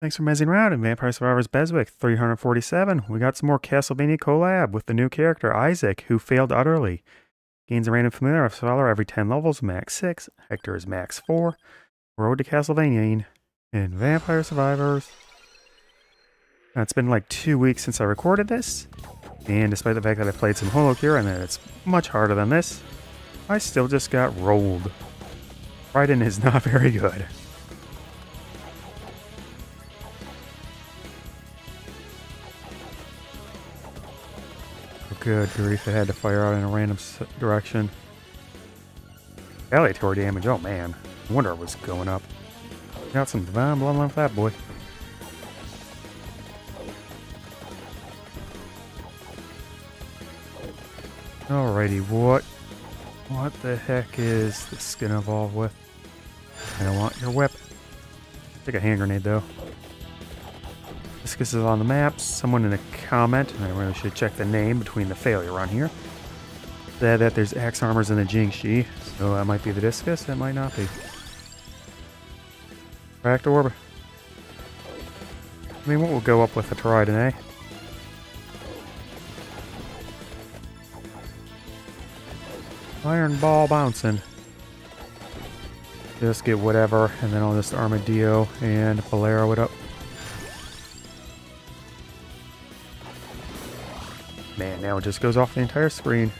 Thanks for mezzying around in Vampire Survivors BESWEC 347. We got some more Castlevania collab with the new character Isaac, who failed utterly. Gains a random familiar of follower every 10 levels, max 6. Hector is max 4. Road to Castlevania in Vampire Survivors. Now, it's been like two weeks since I recorded this, and despite the fact that I played some Holocure and that it's much harder than this, I still just got rolled. Raiden is not very good. Good grief, it had to fire out in a random direction. Aleatory damage, oh man. I wonder what's going up. Got some divine bloodline for that boy. Alrighty, what what the heck is this gonna evolve with? I don't want your whip. Take a hand grenade though. This is on the map. Someone in a comment, and I really should check the name between the failure on here, said that there's axe armors in the Jingxi, so that might be the discus, that might not be. Back to orb. I mean, what will go up with the Trident, eh? Iron ball bouncing. Just get whatever, and then I'll just Armadillo and Bolero it up. Man, now it just goes off the entire screen.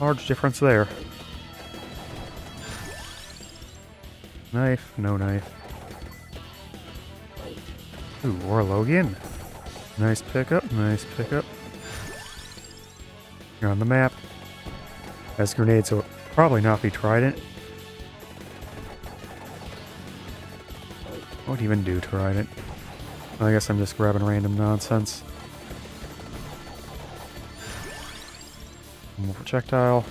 Large difference there. Knife, no knife. Ooh, or Logan. Nice pickup, nice pickup. You're on the map. Has grenades, so probably not be Trident. What even do Trident? I guess I'm just grabbing random nonsense. Projectile.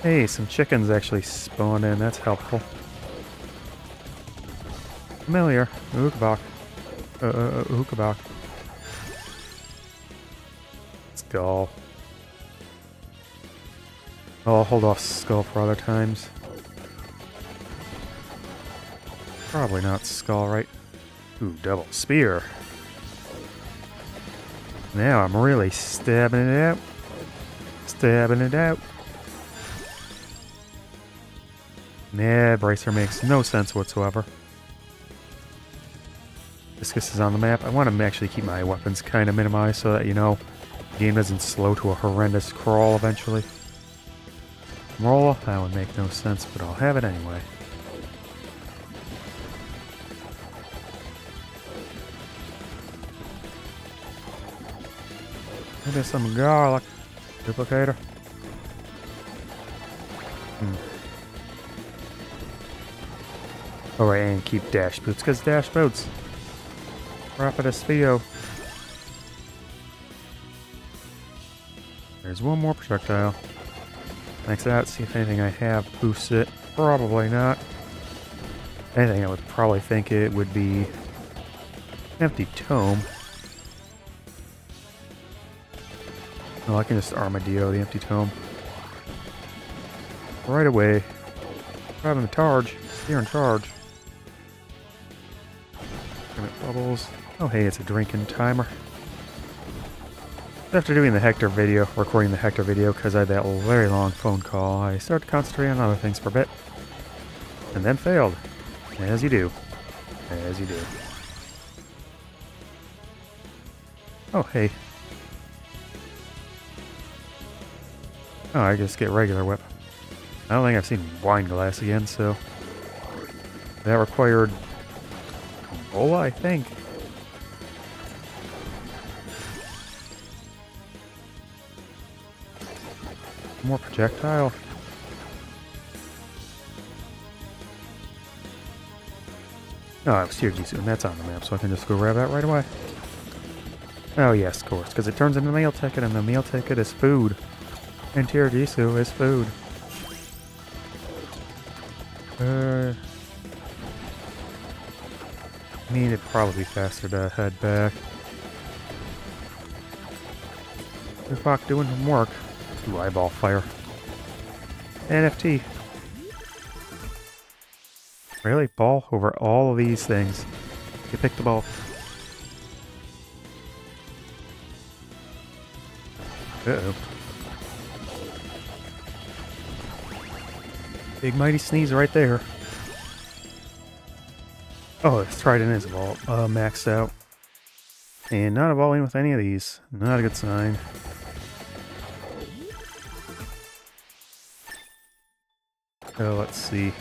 Hey, some chickens actually spawned in. That's helpful. Familiar. Ukabak. Uh, uh, Ukabak. Skull. Oh, I'll hold off Skull for other times. Probably not Skull, right? Ooh, double spear. Now I'm really stabbing it out. Stabbing it out. Nah, Bracer makes no sense whatsoever. Discus is on the map. I want to actually keep my weapons kind of minimized so that, you know, the game doesn't slow to a horrendous crawl eventually. Roll, that would make no sense, but I'll have it anyway. Maybe some garlic. Duplicator. Hmm. Oh, and keep dash boots, because dash boots. Rapidus Fio. There's one more projectile. It out, see if anything I have boosts it. Probably not. Anything I would probably think it would be empty tome. Oh, I can just Armadillo the empty tome. Right away. Having the charge. You're in charge. Bubbles. Oh hey, it's a drinking timer. After doing the Hector video, recording the Hector video because I had that very long phone call, I started concentrating on other things for a bit. And then failed. As you do. As you do. Oh, hey. Oh, I just get regular whip. I don't think I've seen wine glass again, so... That required... Cola, I think. More projectile. Oh, I was Tirajisú, and that's on the map, so I can just go grab that right away. Oh yes, of course, because it turns into a meal ticket, and the meal ticket is food. And Tirajisú is food. Uh, I mean, it'd probably be faster to head back. Good fuck doing some work. Ooh, eyeball fire. NFT. Really? Ball over all of these things. You pick the ball. Uh-oh. Big mighty sneeze right there. Oh, this trident is vault, uh, maxed out. And not evolving with any of these. Not a good sign. Oh, let's see.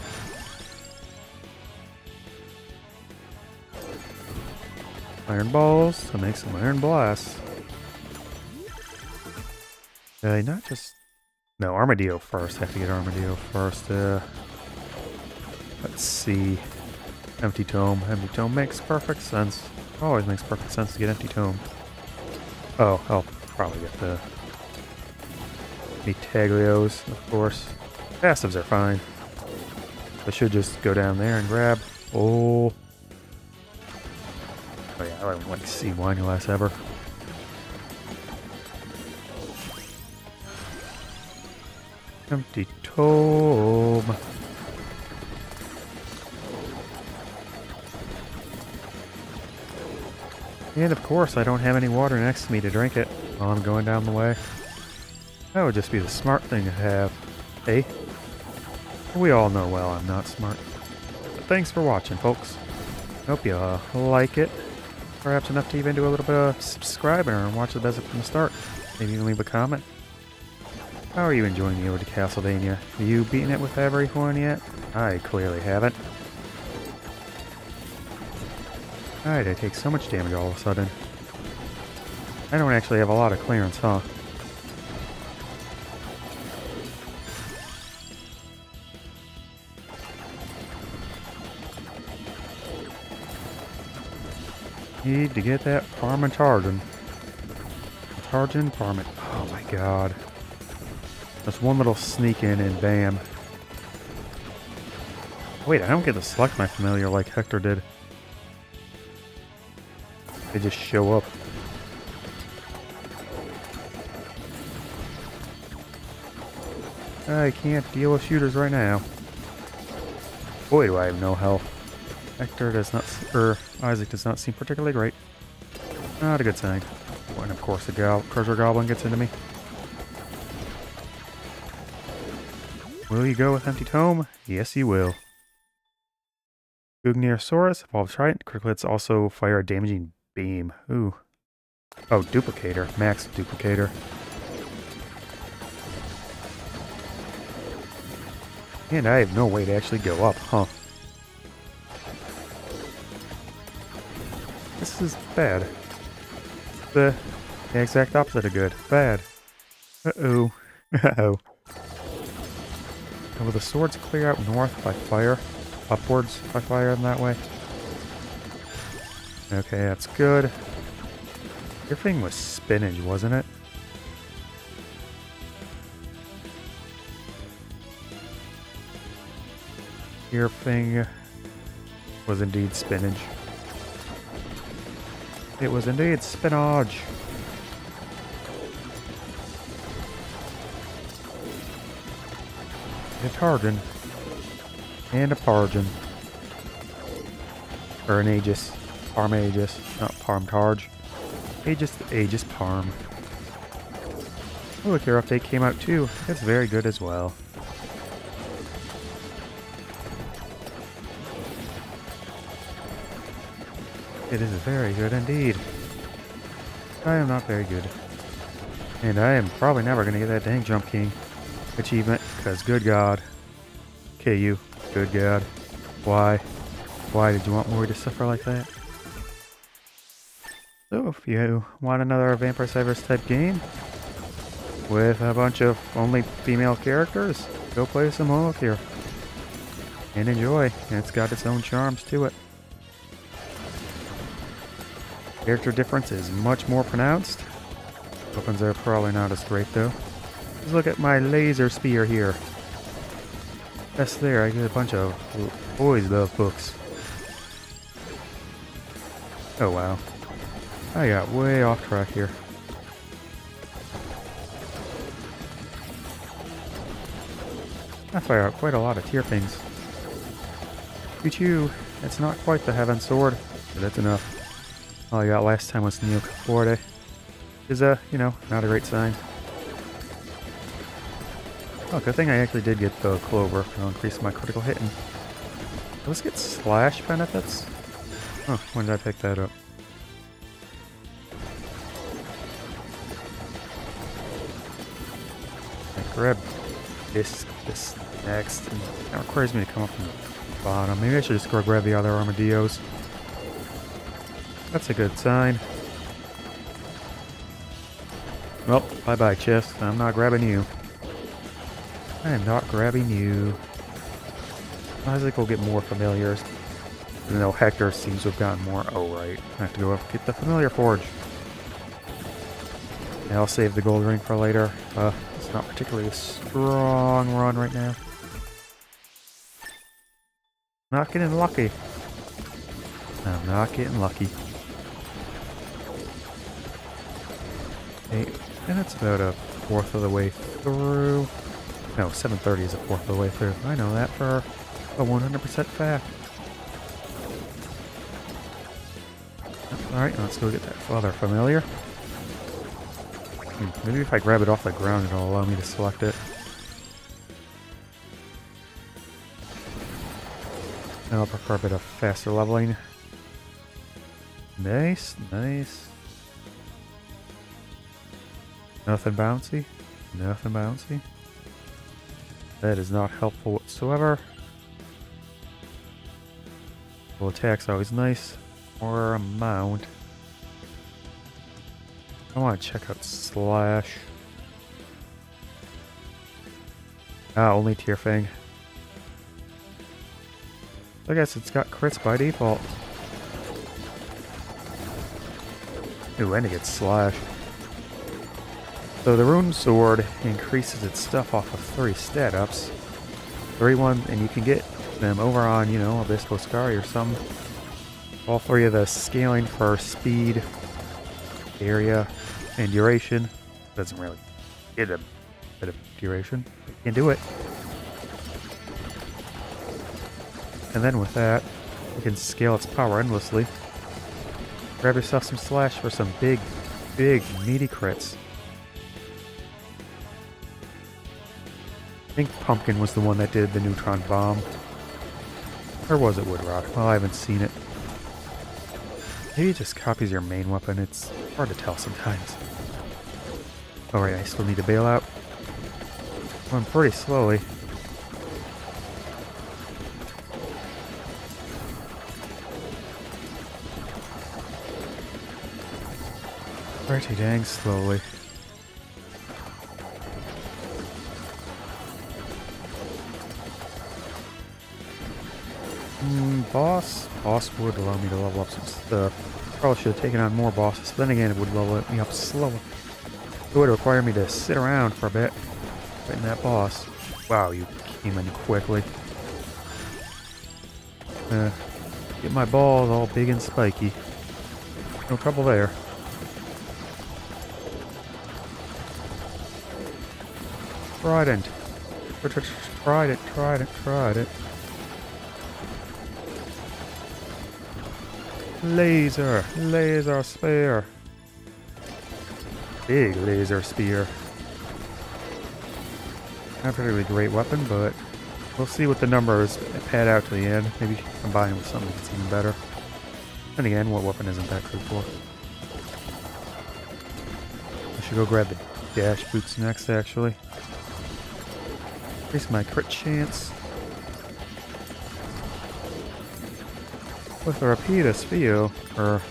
Iron balls to make some iron blasts. Uh, not just... No, Armadillo first. I have to get Armadillo first. Uh, let's see. Empty Tome. Empty Tome makes perfect sense. Always makes perfect sense to get Empty Tome. Oh, I'll probably get the... The Taglios, of course. Passives are fine. I should just go down there and grab... Oh... Oh yeah, I don't like to see Winyless ever. Empty tome. And of course, I don't have any water next to me to drink it while I'm going down the way. That would just be the smart thing to have. Hey? We all know well I'm not smart. But thanks for watching, folks. Hope you uh, like it. Perhaps enough to even do a little bit of subscribing and watch the desert from the start. Maybe even leave a comment. How are you enjoying the Ode to Castlevania? Have you beaten it with every horn yet? I clearly haven't. Alright, I take so much damage all of a sudden. I don't actually have a lot of clearance, huh? Need to get that Parmentargen. Targen Parment. Oh my god. Just one little sneak in and bam. Wait, I don't get to select my familiar like Hector did. They just show up. I can't deal with shooters right now. Boy, do I have no health. Hector does not, er, Isaac does not seem particularly great. Not a good sign. And of course the go Treasure Goblin gets into me. Will you go with Empty Tome? Yes, you will. Gugnir-Souris, Evolved Trident. Cricklets also fire a damaging beam. Ooh. Oh, Duplicator. Max Duplicator. And I have no way to actually go up, huh? This is bad. The, the exact opposite of good. Bad. Uh-oh. Uh-oh. Will the swords clear out north by fire? Upwards by fire in that way? Okay, that's good. Your thing was spinach, wasn't it? Your thing was indeed spinach. It was indeed spinach. A Targan. And a Pargin. Or an Aegis. Parm Aegis, not Parm Targe. Aegis, Aegis Parm. Oh, look, your update came out too. It's very good as well. It is very good indeed. I am not very good. And I am probably never going to get that dang Jump King achievement, because good god. KU, good god. Why? Why did you want Mori to suffer like that? So if you want another Vampire Survivors type game with a bunch of only female characters, go play some Holocure. And enjoy. It's got its own charms to it. Character difference is much more pronounced. Weapons are probably not as great though. Let's look at my laser spear here. That's there, I get a bunch of boys love books. Oh wow. I got way off track here. I fire out quite a lot of tier things. Choo It's not quite the Heaven Sword, but that's enough. All I got last time was Neo Forte. Is, uh, you know, not a great sign. Oh, good thing I actually did get the Clover. It'll increase my critical hitting. Let's get Slash benefits. Oh, when did I pick that up? I grab this, this next, and that requires me to come up from the bottom. Maybe I should just go grab the other armadillos. That's a good sign. Well, bye-bye, chest. I'm not grabbing you. I am not grabbing you. Isaac will get more familiars. Even though Hector seems to have gotten more. Oh, right. I have to go up get the familiar forge. And I'll save the gold ring for later. Uh, it's not particularly a strong run right now. Not getting lucky. I'm not getting lucky. Eight, and it's about a fourth of the way through. No, 7.30 is a fourth of the way through. I know that for a 100% fact. Alright, let's go get that father familiar. Hmm, maybe if I grab it off the ground, it'll allow me to select it. I'll prefer a bit of faster leveling. Nice, nice. Nothing bouncy. Nothing bouncy. That is not helpful whatsoever. Well, attack's always nice. Or a mount. I want to check out Slash. Ah, only Tearfang. I guess it's got crits by default. Ooh, and it gets Slash. So the Rune Sword increases its stuff off of three stat ups. Three one, and you can get them over on, you know, Abyss Boscari or some. All three of the scaling for speed, area, and duration. Doesn't really get a bit of duration. But You can do it. And then with that, you can scale its power endlessly. Grab yourself some slash for some big, big, meaty crits. Think Pumpkin was the one that did the neutron bomb. Or was it Woodrock? Well, I haven't seen it. Maybe it just copies your main weapon. It's hard to tell sometimes. Alright, I still need to bail out. Going pretty slowly. Pretty dang slowly. Boss? Would allow me to level up some stuff. Probably should have taken on more bosses. Then again, it would level me up slower. It would require me to sit around for a bit. Fighting that boss. Wow, you came in quickly. Uh, get my balls all big and spiky. No trouble there. Trident. Tried it, tried it, tried it. Laser, laser spear. Big laser spear. Not a particularly great weapon, but we'll see what the numbers pad out to the end. Maybe combine with something that's even better. And again, what weapon isn't that good for? I should go grab the dash boots next, actually. Increase my crit chance. With a Rapida Spio, or...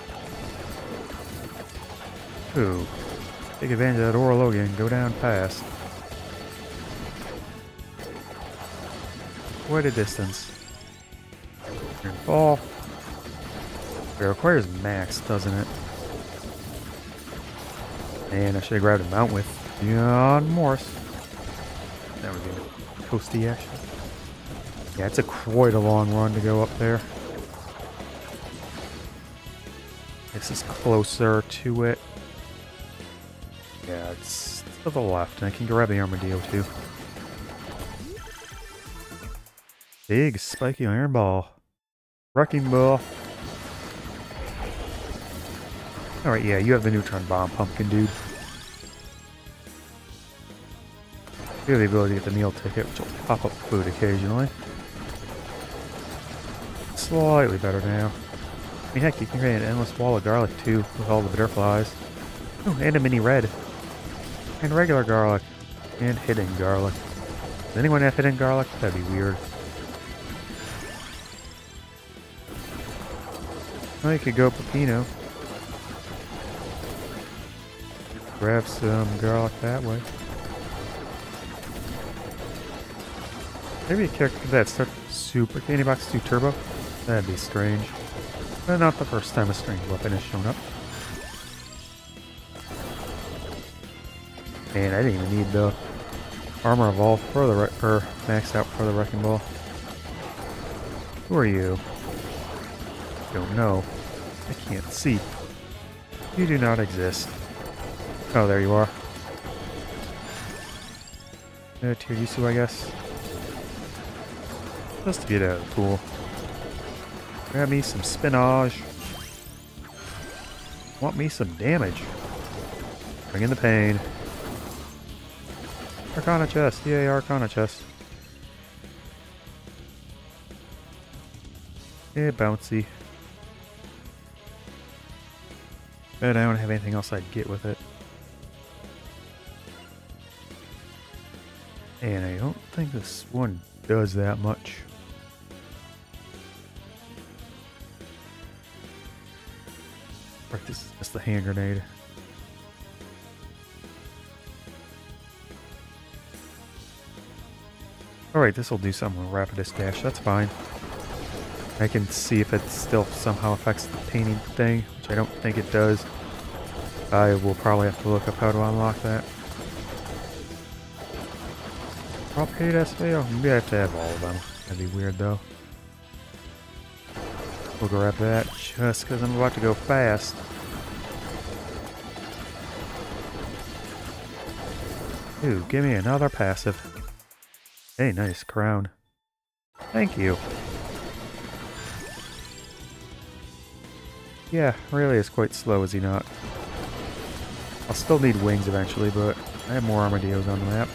Ooh. Take advantage of that Orologion, go down fast. Quite a distance. And fall. It requires max, doesn't it? And I should have grabbed a mount with John Morse. That would be toasty action. Yeah, it's a quite a long run to go up there. This is closer to it. Yeah, it's to the left, and I can grab the armadillo too. Big spiky iron ball. Wrecking Ball. Alright, yeah, you have the neutron bomb, pumpkin dude. You have the ability to get the meal ticket, which will pop up food occasionally. Slightly better now. I mean, heck, you can create an endless wall of garlic, too, with all the butterflies. Oh, and a mini red. And regular garlic. And hidden garlic. Does anyone have hidden garlic? That'd be weird. Well, you could go Peppino. Grab some garlic that way. Maybe a character that start Super Candy Box 2 Turbo? That'd be strange. Not the first time a strange weapon has shown up. And I didn't even need the armor evolve for the or maxed out for the wrecking ball. Who are you? Don't know. I can't see. You do not exist. Oh, there you are. Uh, Tiramisu, I guess. Just to get out of the pool. Grab me some spinach. Want me some damage. Bring in the pain. Arcana chest. Yay, Arcana chest. Yeah, bouncy. But I don't have anything else I'd get with it. And I don't think this one does that much. Just the hand grenade. Alright, this will do something with Rapidus Dash, that's fine. I can see if it still somehow affects the painting thing, which I don't think it does. I will probably have to look up how to unlock that. Propagate SVO? Maybe I have to have all of them. That'd be weird though. We'll grab that just because I'm about to go fast. Ooh, give me another passive. Hey, nice crown. Thank you. Yeah, really is quite slow, is he not? I'll still need wings eventually, but I have more armadillos on the map.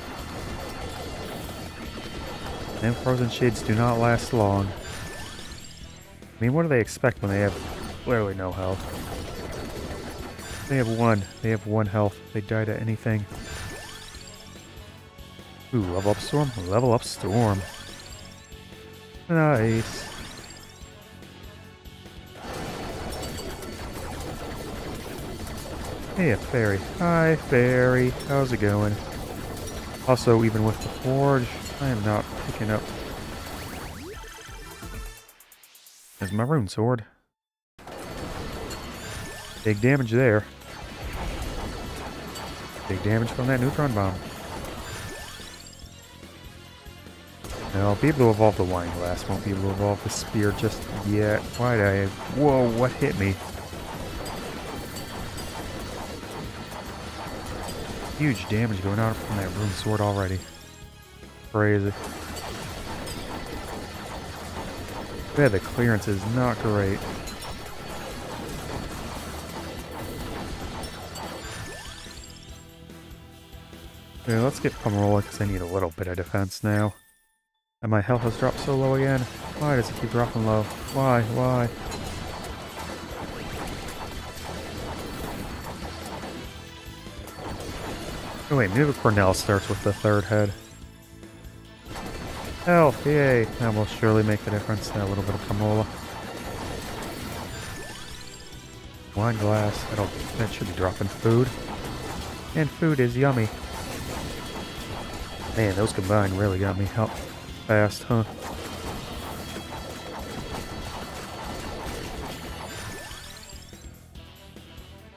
And frozen shades do not last long. I mean, what do they expect when they have literally no health? They have one. They have one health. They die to anything. Ooh, level up Storm. Level up Storm. Nice. Hey, a fairy. Hi, fairy. How's it going? Also, even with the forge, I am not picking up There's my rune sword. Big damage there. Big damage from that neutron bomb. I'll be able to evolve the wine glass. Won't be able to evolve the spear just yet. Why did I... Whoa, what hit me? Huge damage going on from that rune sword already. Crazy. Yeah, the clearance is not great. Okay, let's get Pummarola because I need a little bit of defense now. And my health has dropped so low again. Why does it keep dropping low? Why? Why? Oh wait, maybe Cornell starts with the third head. Health, yay. That will surely make a difference. That little bit of Kamola. Wine glass. That'll, that should be dropping food. And food is yummy. Man, those combined really got me help fast, huh?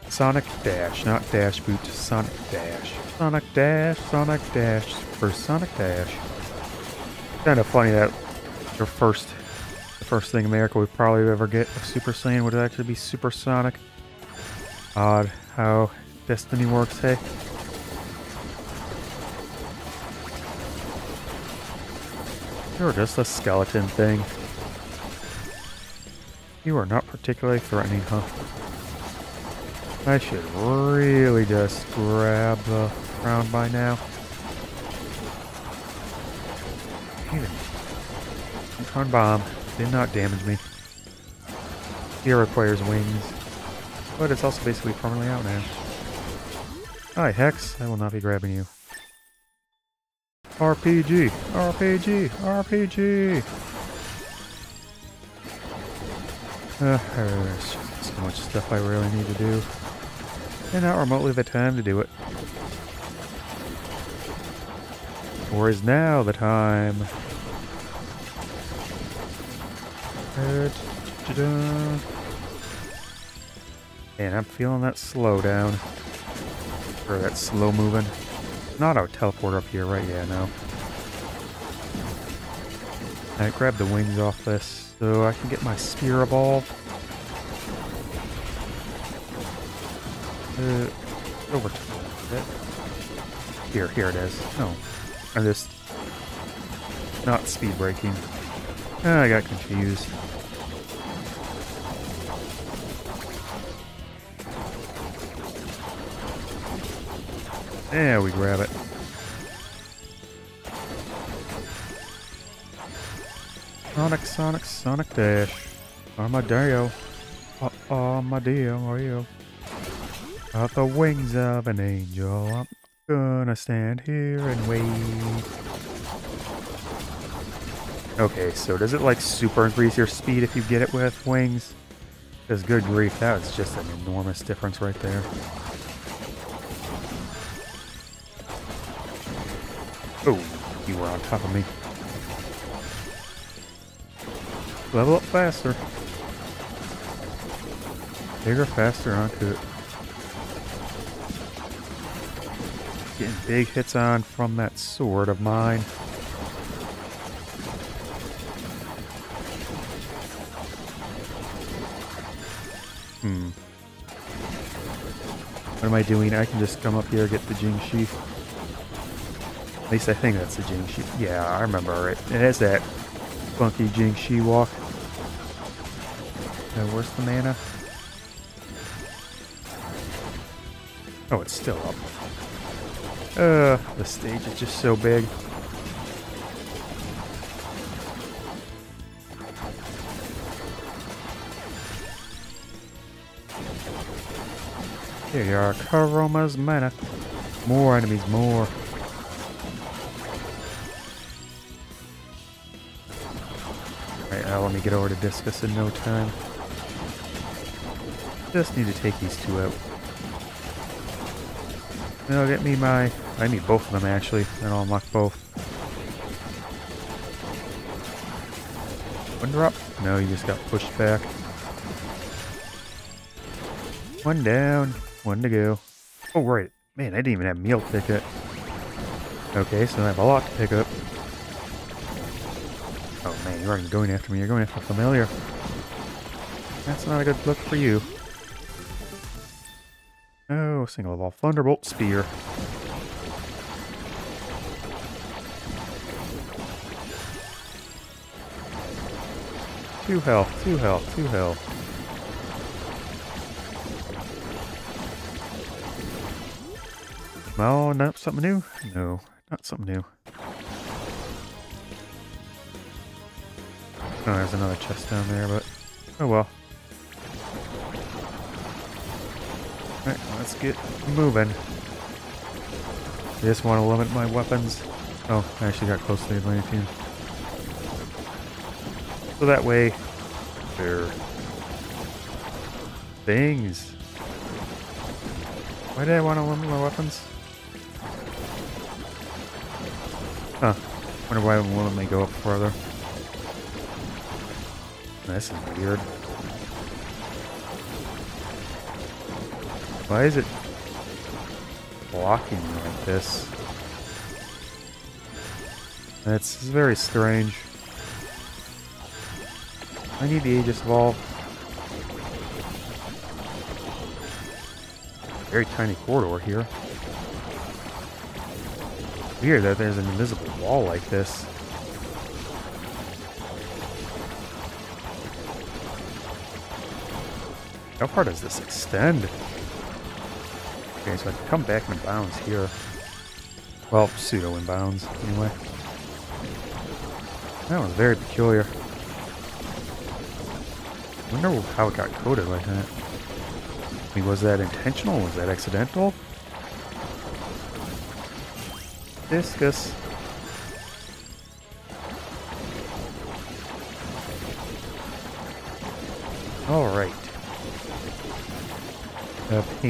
Sonic Dash, not Dash Boot, Sonic Dash. Sonic Dash, Sonic Dash, for Sonic Dash kind of funny that your first, the first thing America would probably ever get of Super Saiyan would actually be supersonic. Odd how Destiny works, hey? You're just a skeleton thing. You are not particularly threatening, huh? I should really just grab the crown by now. Even neutron bomb did not damage me. Here requires wings, but it's also basically permanently out now. Hi, Hex. I will not be grabbing you. RPG, RPG, RPG. Uh, there's so much stuff I really need to do. And not remotely the time to do it. Or is now the time? And I'm feeling that slowdown. Or that slow moving. Not a teleporter up here, right? Yeah, no. I grab the wings off this so I can get my spear evolved. Uh, over Here, here it is. No. I'm just not speed braking. Ah, I got confused. Yeah, we grab it. Sonic, Sonic, Sonic Dash. Armadillo. Uh, Armadillo. Got the wings of an angel. I'm gonna stand here and wait. Okay, so does it like super increase your speed if you get it with wings? Because good grief, that was just an enormous difference right there. Oh, you were on top of me. Level up faster. Bigger, faster onto it. Getting big hits on from that sword of mine. Hmm. What am I doing? I can just come up here, get the Jing Shi. At least I think that's the Jing Shi. Yeah, I remember it. It has that funky Jing Shi walk. Uh, where's the mana? Oh, it's still up. Uh, the stage is just so big. Here you are, Karoma's mana. More enemies, more. Let me get over to Discus in no time. Just need to take these two out. I'll get me my... I need both of them actually, then I'll unlock both. One drop? No, you just got pushed back. One down, one to go. Oh, right. Man, I didn't even have meal ticket. Okay, so I have a lot to pick up. Oh man, you aren't going after me. You're going after familiar. That's not a good look for you. Oh, single level Thunderbolt Spear. Two health, two health, two health. Oh, not something new? No, not something new. Oh, there's another chest down there, but oh well. Alright, let's get moving. I just want to limit my weapons. Oh, I actually got close to the Atlantean. So that way, they're things. Why did I want to limit my weapons? Huh. Wonder why won't let me go up further. This is weird. Why is it blocking me like this? That's very strange. I need the Aegis Evolve. Very tiny corridor here. Weird that there's an invisible wall like this. How far does this extend? Okay, so I can come back in bounds here. Well, pseudo inbounds, anyway. That was very peculiar. I wonder how it got coded like that. I mean, was that intentional? Was that accidental? Discus.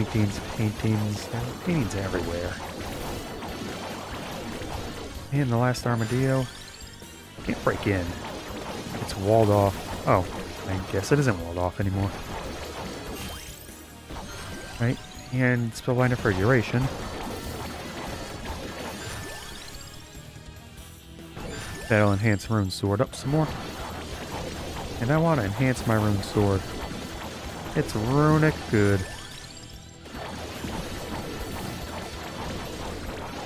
Paintings, paintings, paintings everywhere. And the last armadillo. Can't break in. It's walled off. Oh, I guess it isn't walled off anymore. Right, and spellbinder for duration. That'll enhance rune sword up some more. And I want to enhance my rune sword. It's runic good.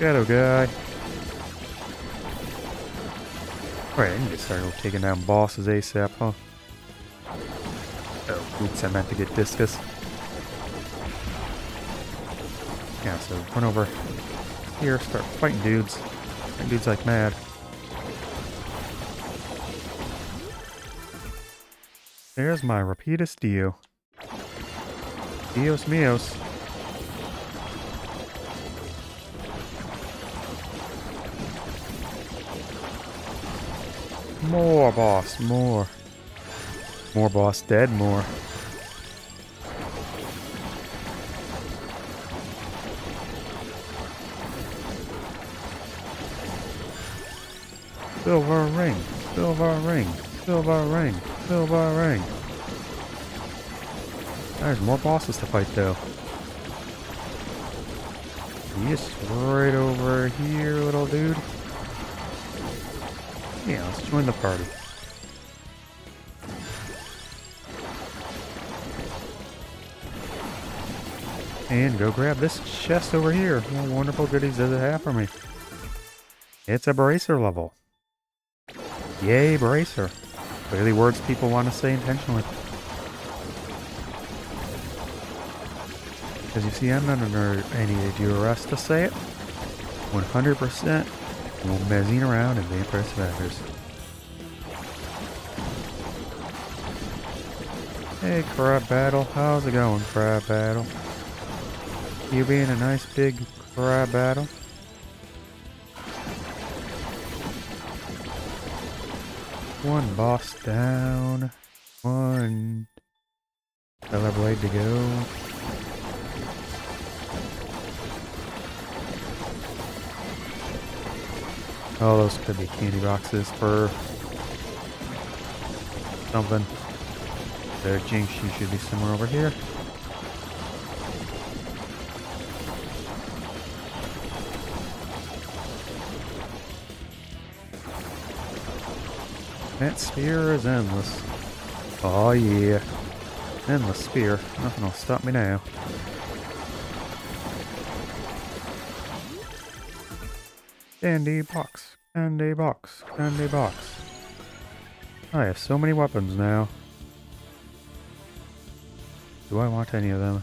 Shadow guy. Alright, I need to start taking down bosses ASAP, huh? Oh, oops, I meant to get Discus. Yeah, so run over here, start fighting dudes. Fighting dudes like mad. There's my Rapidus Dio. Dios mios. More boss, more. More boss dead, more. Silver ring, silver ring, silver ring, silver ring. There's more bosses to fight though. Yes, right over here, little dude. Yeah, let's join the party. And go grab this chest over here. What wonderful goodies does it have for me? It's a bracer level. Yay, bracer. Clearly words people want to say intentionally. Because you see, I'm not under any duress to say it. 100% will mezzying around and vampire survivors. Hey, crab battle. How's it going, crab battle? You being a nice big crab battle? One boss down. One Stellar Blade to go. Oh, those could be candy boxes for something. There, Jinx, you should be somewhere over here. That spear is endless. Oh yeah. Endless spear. Nothing will stop me now. Candy box. Candy box. Candy box. I have so many weapons now. Do I want any of them?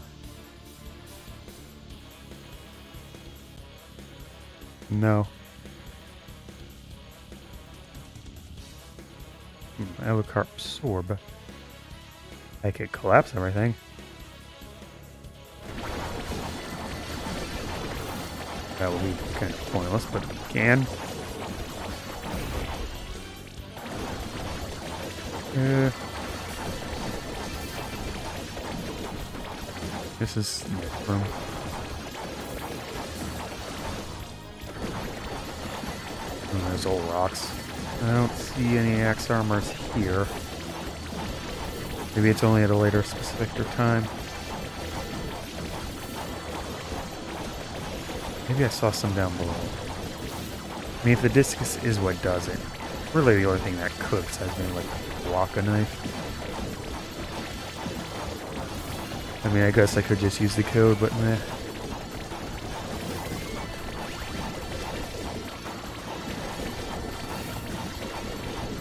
No. Hmm, Alucard Sorb. I could collapse everything. That would be kind of pointless, but we can. Uh, this is room. Oh, there's old rocks. I don't see any axe armors here. Maybe it's only at a later specific time. Maybe I saw some down below. I mean, if the discus is what does it, really the only thing that could, besides maybe like a knife. I mean, I guess I could just use the code, but meh.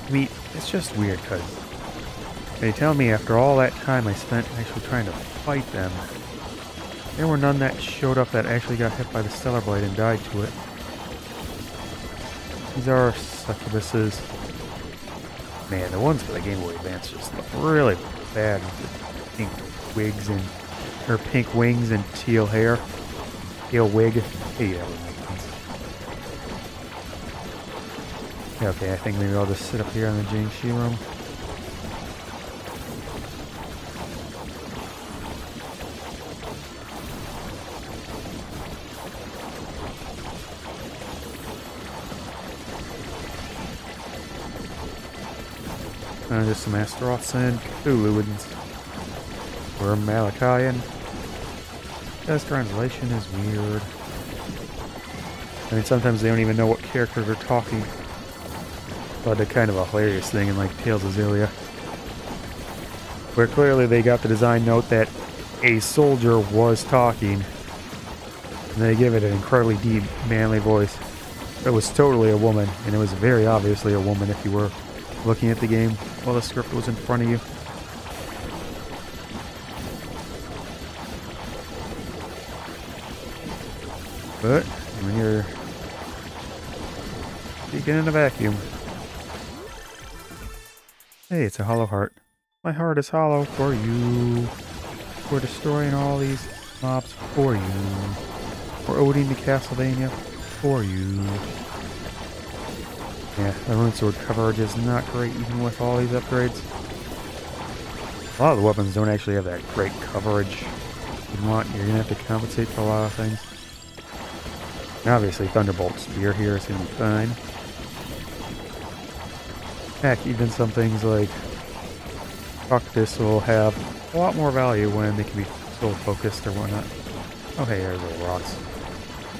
I mean, it's just weird because They tell me after all that time I spent actually trying to fight them, there were none that showed up that actually got hit by the Stellar Blade and died to it. These are succubuses. Man, the ones for the Game Boy Advance just look really bad with the pink wigs and or pink wings and teal hair. Teal wig. Hey, that would make sense. Okay, I think maybe I'll just sit up here in the Jingxi room. Some Astaroths and Cthulhuans. Or Malachian. This translation is weird. I mean, sometimes they don't even know what characters are talking. But a kind of a hilarious thing in like Tales of Xillia. Where clearly they got the design note that a soldier was talking. And they give it an incredibly deep, manly voice. It was totally a woman, and it was very obviously a woman if you were looking at the game while the script was in front of you. But when you're speaking in a vacuum. Hey, it's a hollow heart. My heart is hollow for you. We're destroying all these mobs for you. We're owing to Castlevania for you. Yeah, the rune sword coverage is not great even with all these upgrades. A lot of the weapons don't actually have that great coverage you want. You're gonna have to compensate for a lot of things. And obviously Thunderbolt Spear here is gonna be fine. Heck, even some things like This will have a lot more value when they can be soul focused or whatnot. Oh hey, there's little rocks.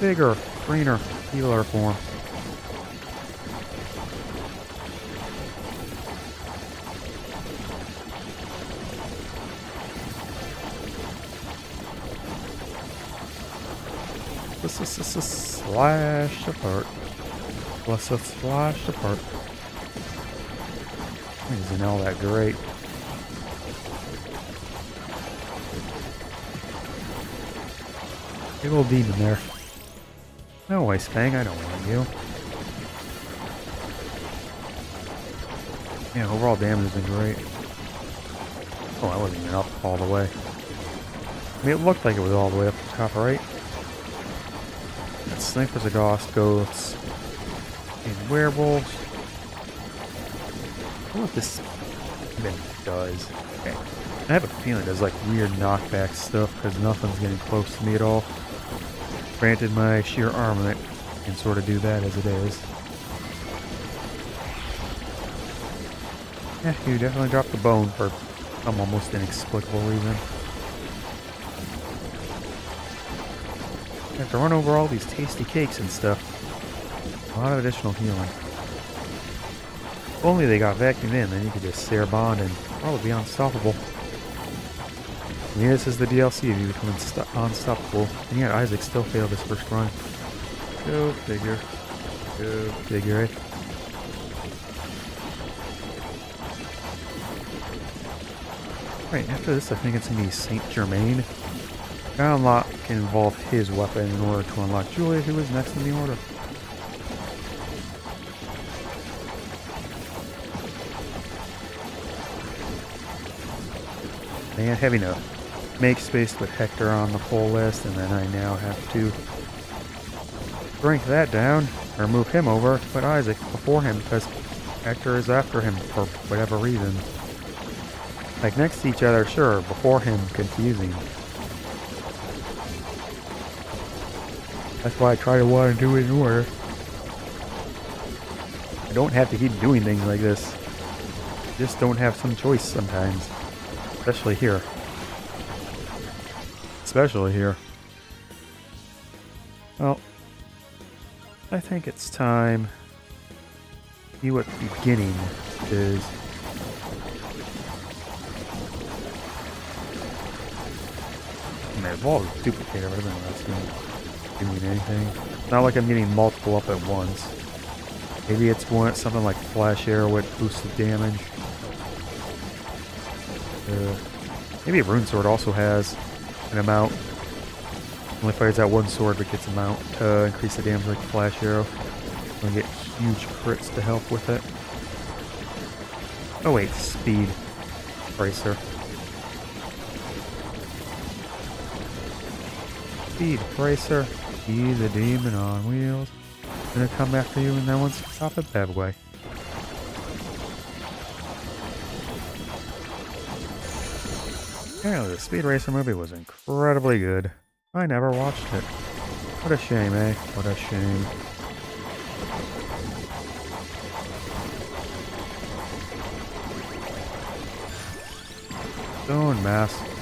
Bigger, greener, healer form. Slash apart. Let's us slash apart. Isn't all that great. Big old demon there. No, Ice Fang, I don't want you. Yeah, overall damage has been great. Oh, I wasn't even up all the way. I mean, it looked like it was all the way up to the top right. Snipers are ghost goats and werewolves. I wonder what this does. Okay. I have a feeling it does like weird knockback stuff because nothing's getting close to me at all. Granted, my sheer armament can sort of do that as it is. Yeah, you definitely dropped the bone for some almost inexplicable reason. Have to run over all these tasty cakes and stuff. A lot of additional healing. If only they got vacuumed in, then you could just stare bond and probably be unstoppable. I mean, this is the DLC of you becoming unstoppable. And yet Isaac still failed his first run. Go figure. Go figure. Right, after this I think it's gonna be Saint Germain. Unlock can involve his weapon in order to unlock Julia, who is next in the order. Man, having to make space with Hector on the full list, and then I now have to shrink that down, or move him over put Isaac before him, because Hector is after him for whatever reason. Like next to each other, sure, before him, confusing. That's why I try to want to do it in order. I don't have to keep doing things like this. I just don't have some choice sometimes. Especially here. Especially here. Well, I think it's time to see what beginning is. Man, Evolve is duplicated everything last game doing anything. Not like I'm getting multiple up at once. Maybe it's something like Flash Arrow with boosted damage. Uh, maybe a rune sword also has an amount. Only fires that one sword, but gets amount to increase the damage like flash arrow. And get huge crits to help with it. Oh wait, speed bracer. Speed bracer. He's a demon on wheels. Gonna come after you and then once stop it bad way. Apparently the Speed Racer movie was incredibly good. I never watched it. What a shame, eh? What a shame. Stone mask.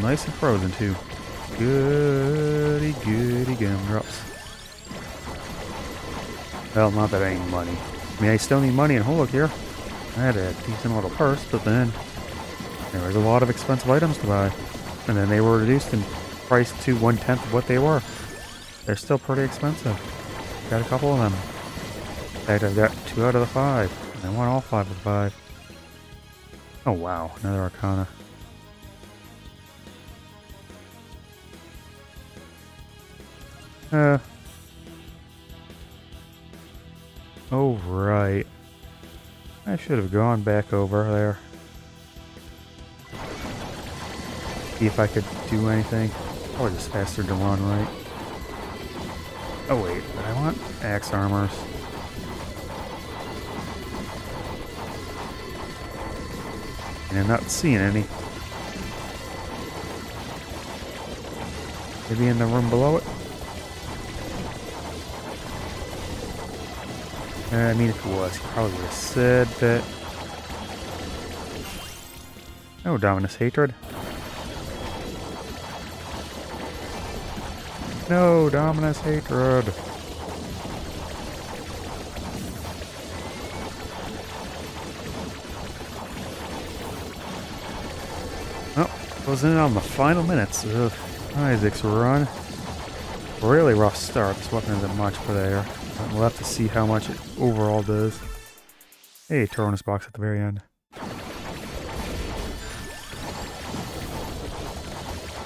Nice and frozen too. Goody, goody gumdrops. Well, not that I ain't money. I mean, I still need money, oh, look here. I had a decent little purse, but then there was a lot of expensive items to buy. And then they were reduced in price to one-tenth of what they were. They're still pretty expensive. Got a couple of them. In fact, I've got two out of the five. I want all five of the five. Oh wow, another Arcana. Uh. Oh, right. I should have gone back over there. See if I could do anything. Probably just faster to run, right? Oh wait, but I want axe armors. And I'm not seeing any. Maybe in the room below it? Uh, I mean, if it was, he probably would have said that. Oh, Dominus Hatred. No, Dominus Hatred. Oh, closing in on the final minutes of Isaac's run. Really rough start. This weapon isn't much, but there. We'll have to see how much it overall does. Hey, Tyrannus box at the very end.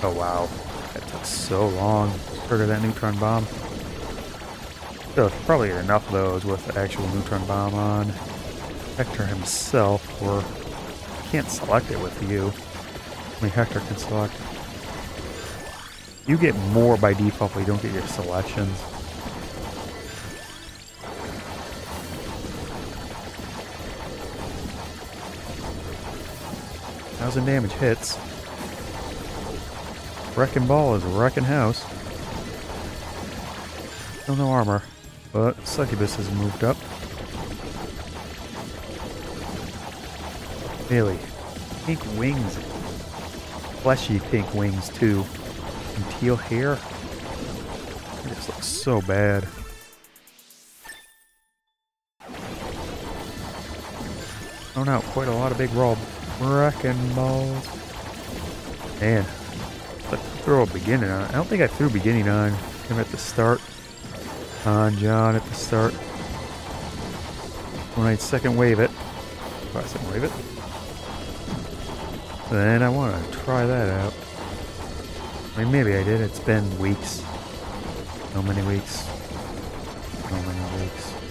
Oh wow, that took so long. Trigger that neutron bomb. So probably enough of those with the actual neutron bomb on. Hector himself, or can't select it with you. I mean, Hector can select. You get more by default, but you don't get your selections. Thousand damage hits. Wrecking ball is wrecking house. Still no armor, but Succubus has moved up. Really, pink wings. Fleshy pink wings too. And teal hair. This looks so bad. Thrown out quite a lot of big raw Wrecking balls. Man, let's throw a beginning on. I don't think I threw beginning on him at the start. On John at the start. When I second wave it. I second wave it. Then I want to try that out. I mean, maybe I did. It's been weeks. So many weeks. So many weeks.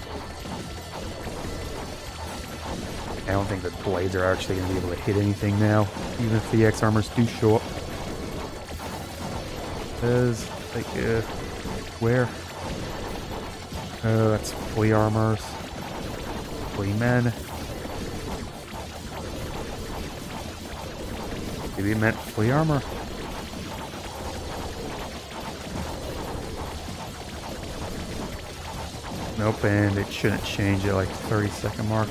I don't think the blades are actually going to be able to hit anything now, even if the X armors do show up. Says, like, uh, where? Oh, that's flea armors. Flea men. Maybe it meant flea armor. Nope, and it shouldn't change at like 30 second mark.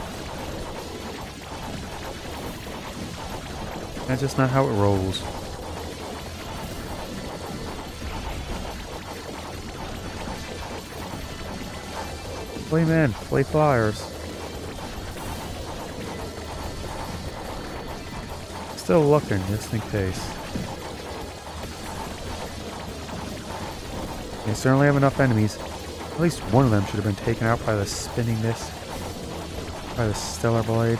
That's just not how it rolls. Play men, play flyers. Still looking, just in case. They certainly have enough enemies. At least one of them should have been taken out by the spinning disc, By the stellar blade.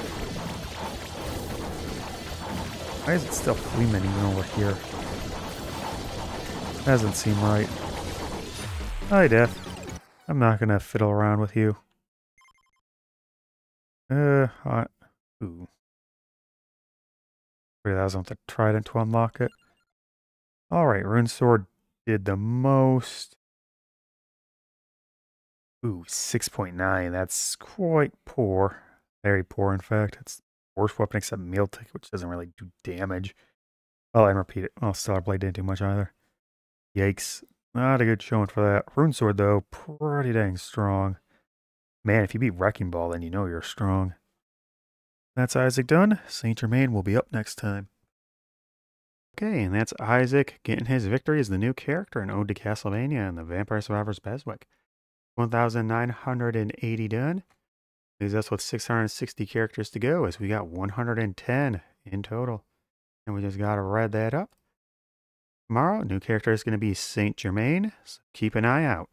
Why is it still Fleaman even over here? Doesn't seem right. Hi, Death. I'm not gonna fiddle around with you. Uh, hot. Ooh. 3000 with the trident to unlock it. Alright, Rune Sword did the most. Ooh, 6.9. That's quite poor. Very poor, in fact. It's worst weapon except Meal Ticket, which doesn't really do damage. Oh, and repeat it. Oh, well, Stellar Blade didn't do much either. Yikes. Not a good showing for that. Rune Sword, though, pretty dang strong. Man, if you beat Wrecking Ball, then you know you're strong. That's Isaac done. Saint Germain will be up next time. Okay, and that's Isaac getting his victory as the new character in Ode to Castlevania and the Vampire Survivors BESWEC. 1,980 done. Leaves us with 660 characters to go as we got 110 in total. And we just got to read that up. Tomorrow, new character is going to be Saint Germain, so keep an eye out.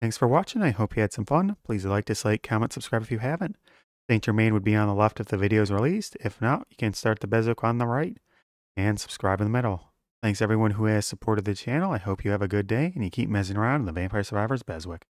Thanks for watching. I hope you had some fun. Please like, dislike, comment, subscribe if you haven't. Saint Germain would be on the left if the video is released. If not, you can start the BESWEC on the right and subscribe in the middle. Thanks everyone who has supported the channel. I hope you have a good day and you keep mezzying around in the Vampire Survivors BESWEC.